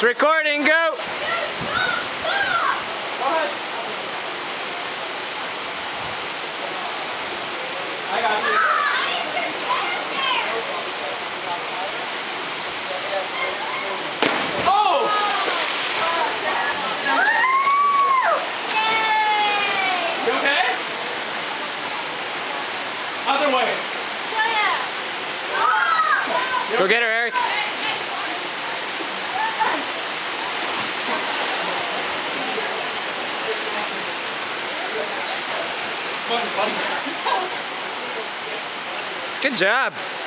It's recording, go! I got you. Oh! You okay? Other way. Go get her, Eric. Good job.